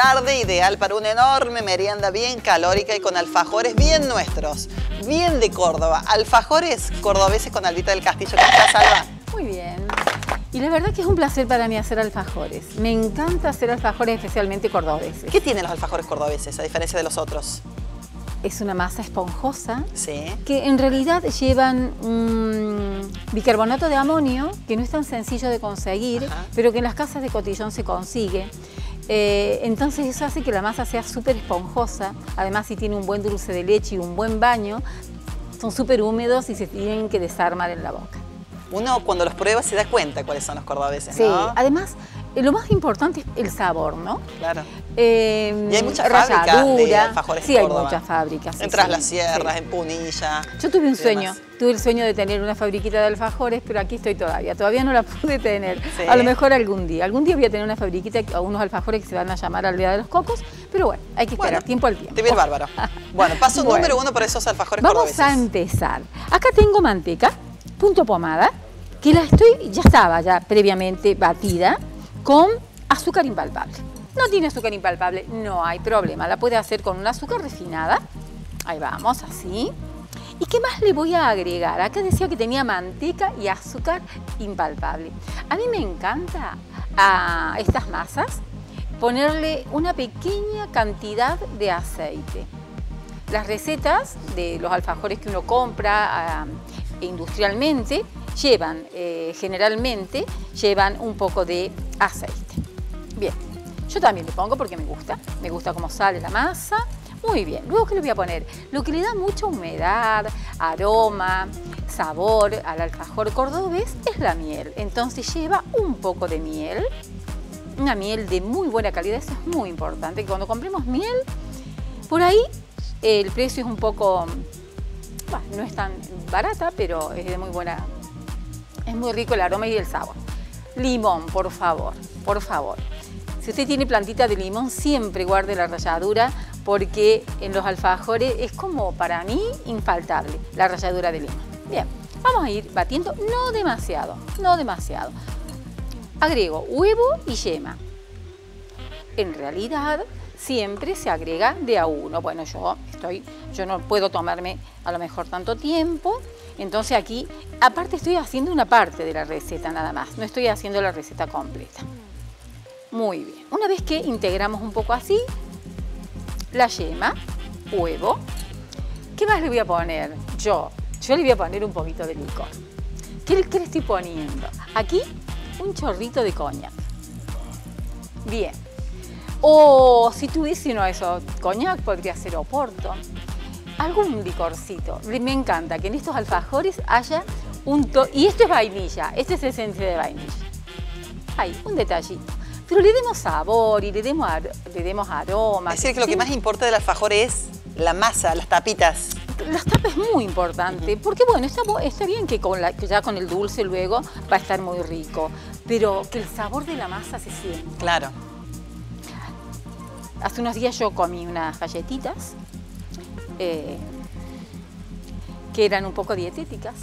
Tarde ideal para una enorme merienda bien calórica y con alfajores bien nuestros, bien de Córdoba. Alfajores cordobeses con Albita del Castillo. ¿Cómo estás, Alba? Muy bien. Y la verdad que es un placer para mí hacer alfajores. Me encanta hacer alfajores especialmente cordobeses. ¿Qué tienen los alfajores cordobeses a diferencia de los otros? Es una masa esponjosa Sí. que en realidad llevan un bicarbonato de amonio que no es tan sencillo de conseguir, Ajá. pero que en las casas de cotillón se consigue. Eh, entonces eso hace que la masa sea súper esponjosa. Además si tiene un buen dulce de leche y un buen baño, son súper húmedos y se tienen que desarmar en la boca. Uno cuando los prueba se da cuenta cuáles son los cordobeses, Sí, ¿no? además eh, lo más importante es el sabor, ¿no? Claro. Eh, Y hay muchas fábricas de alfajores Sí, en hay muchas fábricas. sí, En Tras sí, las Sierras, sí. en Punilla. Yo tuve un sueño, demás. tuve el sueño de tener una fabriquita de alfajores, pero aquí estoy todavía. Todavía no la pude tener. A lo mejor algún día. Algún día voy a tener una fabriquita o unos alfajores que se van a llamar Aldea de los Cocos, pero bueno, hay que esperar Bueno, tiempo al tiempo. Te viene bárbaro. Bueno, paso Bueno. número uno para esos alfajores Vamos cordobeses. a empezar. Acá tengo manteca, punto pomada, que la estoy, ya estaba ya previamente batida con azúcar impalpable. No tiene azúcar impalpable, no hay problema. La puede hacer con una azúcar refinada. Ahí vamos, así. ¿Y qué más le voy a agregar? Acá decía que tenía manteca y azúcar impalpable. A mí me encanta a estas masas ponerle una pequeña cantidad de aceite. Las recetas de los alfajores que uno compra ah, industrialmente llevan, eh, generalmente, llevan un poco de aceite. Bien, yo también le pongo porque me gusta, me gusta cómo sale la masa. Muy bien, luego que le voy a poner, lo que le da mucha humedad, aroma, sabor al alfajor cordobés es la miel. Entonces lleva un poco de miel, una miel de muy buena calidad, eso es muy importante, cuando compremos miel, por ahí el precio es un poco, no es tan barata, pero es de muy buena, es muy rico el aroma y el sabor. Limón, por favor, por favor. Si usted tiene plantita de limón, siempre guarde la ralladura porque en los alfajores es como para mí infaltable la ralladura de limón. Bien, vamos a ir batiendo, no demasiado, no demasiado. Agrego huevo y yema. En realidad siempre se agrega de a uno. Bueno, yo estoy, yo no puedo tomarme a lo mejor tanto tiempo. Entonces aquí, aparte estoy haciendo una parte de la receta nada más, no estoy haciendo la receta completa. Muy bien. Una vez que integramos un poco así, la yema, huevo. ¿Qué más le voy a poner? Yo, yo le voy a poner un poquito de licor. ¿Qué, le- estoy poniendo? Aquí un chorrito de coñac. Bien. O si tuviese uno de esos coñac, podría ser oporto. Algún licorcito. Me encanta que en estos alfajores haya un to Y esto es vainilla, este es esencia de vainilla. Hay un detallito. Pero le demos sabor y le demos, ar- le demos aroma. Es decir, que lo que más importa del alfajor es la masa, las tapitas. Las tapas es muy importante, porque bueno, está, está bien que, con la- que ya con el dulce luego va a estar muy rico, pero que el sabor de la masa se siente. Claro. Hace unos días yo comí unas galletitas eh, que eran un poco dietéticas,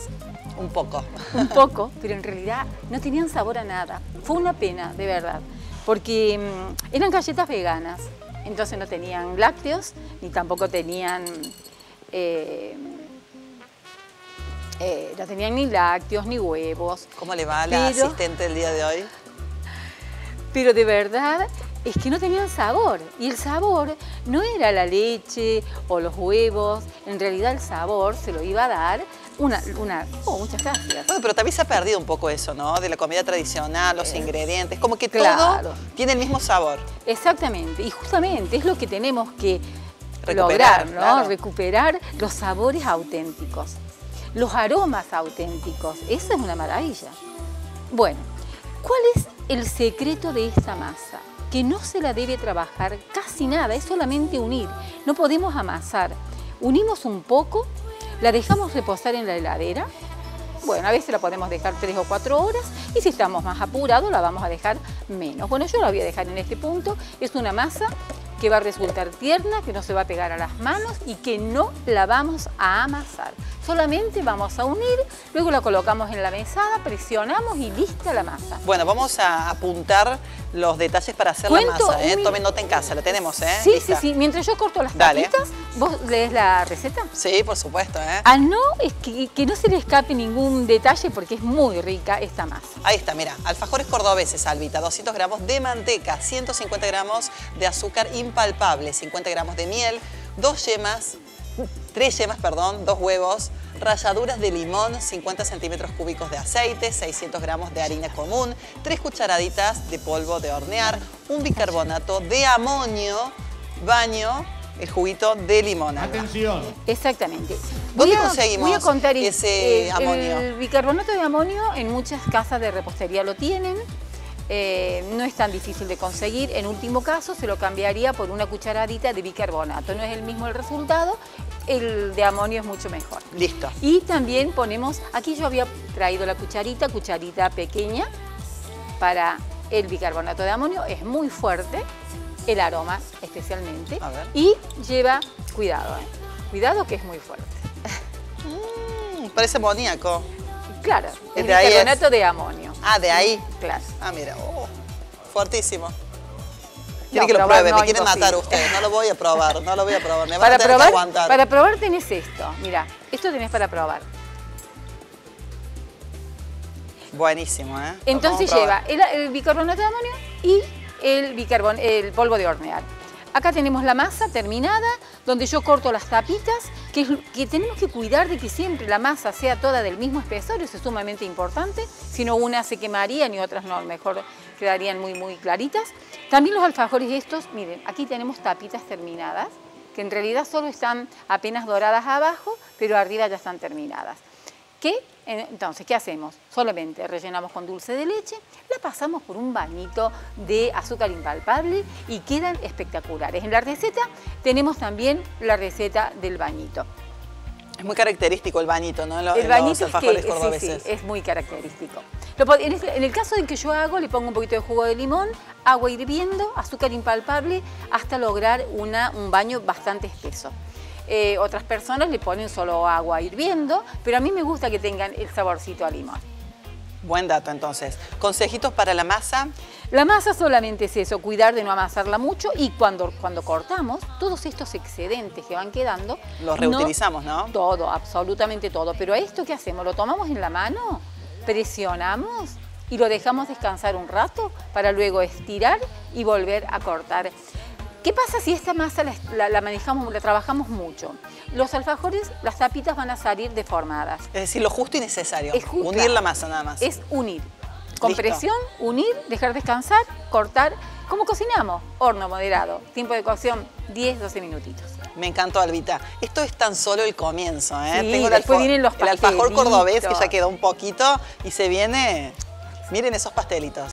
Un poco. un poco, pero en realidad no tenían sabor a nada. Fue una pena, de verdad, porque mm, eran galletas veganas, entonces no tenían lácteos ni tampoco tenían... eh, eh, no tenían ni lácteos ni huevos, ¿Cómo le va a la Pero- asistente del día de hoy? pero de verdad es que no tenían sabor. Y el sabor no era la leche o los huevos, en realidad el sabor se lo iba a dar una... una oh, muchas gracias. Bueno, pero también se ha perdido un poco eso, ¿no? De la comida tradicional, los ingredientes. Como que claro. todo tiene el mismo sabor. Exactamente, y justamente es lo que tenemos que Recuperar, lograr, ¿no? claro. Recuperar los sabores auténticos, los aromas auténticos. Eso es una maravilla. Bueno, ¿cuál es el secreto de esta masa? Que no se la debe trabajar casi nada, es solamente unir. No podemos amasar. Unimos un poco, la dejamos reposar en la heladera. Bueno, a veces la podemos dejar tres o cuatro horas y si estamos más apurados la vamos a dejar menos. Bueno, yo la voy a dejar en este punto. Es una masa que va a resultar tierna, que no se va a pegar a las manos y que no la vamos a amasar. Solamente vamos a unir, luego la colocamos en la mesada, presionamos y lista la masa. Bueno, vamos a apuntar los detalles para hacer la masa, ¿eh? Tomen nota en casa, la tenemos, ¿eh? Sí, sí, sí. Mientras yo corto las tapitas, ¿vos lees la receta? Sí, por supuesto, ¿eh? Ah, no, es que, que no se le escape ningún detalle porque es muy rica esta masa. Ahí está, mira, alfajores cordobeses, Albita, 200 gramos de manteca, 150 gramos de azúcar impalpable, 50 gramos de miel, dos yemas, tres yemas, perdón, dos huevos, ralladuras de limón, 50 centímetros cúbicos de aceite, 600 gramos de harina común, tres cucharaditas de polvo de hornear, un bicarbonato de amonio, baño, el juguito de limón. Atención. Exactamente. ¿Dónde conseguimos voy a contar ese amonio? El bicarbonato de amonio en muchas casas de repostería lo tienen. Eh, no es tan difícil de conseguir. En último caso, se lo cambiaría por una cucharadita de bicarbonato. No es el mismo el resultado, el de amonio es mucho mejor. Listo. Y también ponemos, aquí yo había traído la cucharita, cucharita pequeña, para el bicarbonato de amonio. Es muy fuerte, el aroma especialmente. Y lleva, cuidado, ¿eh? cuidado que es muy fuerte. Mm, parece amoníaco. Claro, el bicarbonato de amonio. Ah, de ahí. Claro. Ah, mira, oh, fuertísimo. Quiere que lo pruebe, me quieren matar ustedes. No lo voy a probar, no lo voy a probar. Me van a tener que aguantar. Para probar tenés esto. Mira, esto tenés para probar. Buenísimo, ¿eh? Entonces lleva el, bicarbonato de amonio y el, el polvo de hornear. Acá tenemos la masa terminada, donde yo corto las tapitas, que, tenemos que cuidar de que siempre la masa sea toda del mismo espesor, eso es sumamente importante, si no una se quemarían y otras no, mejor quedarían muy, muy claritas. También los alfajores estos, miren, aquí tenemos tapitas terminadas, que en realidad solo están apenas doradas abajo, pero arriba ya están terminadas. ¿Qué? Entonces, ¿qué hacemos? Solamente rellenamos con dulce de leche, la pasamos por un bañito de azúcar impalpable y quedan espectaculares. En la receta tenemos también la receta del bañito. Es muy característico el bañito, ¿no? el bañito es, que, sí, sí, es muy característico. En el caso de que yo hago, le pongo un poquito de jugo de limón, agua hirviendo, azúcar impalpable, hasta lograr una, un baño bastante espeso. Eh, otras personas le ponen solo agua hirviendo, pero a mí me gusta que tengan el saborcito a limón. Buen dato entonces. ¿Consejitos para la masa? La masa solamente es eso, cuidar de no amasarla mucho y cuando, cuando cortamos, todos estos excedentes que van quedando... Los reutilizamos, ¿no? Todo, absolutamente todo. Pero esto qué hacemos? ¿Lo tomamos en la mano? ¿Presionamos? Y lo dejamos descansar un rato para luego estirar y volver a cortar. ¿Qué pasa si esta masa la, manejamos, la trabajamos mucho? Los alfajores, las tapitas van a salir deformadas. Es decir, lo justo y necesario. Es unir la masa nada más. Es unir. Con presión, unir, dejar descansar, cortar. ¿Cómo cocinamos? Horno moderado. Tiempo de cocción 10-12 minutitos. Me encantó, Albita. Esto es tan solo el comienzo, ¿eh? Sí, Tengo después vienen los El alfajor cordobés que ya quedó un poquito y se viene... Miren esos pastelitos.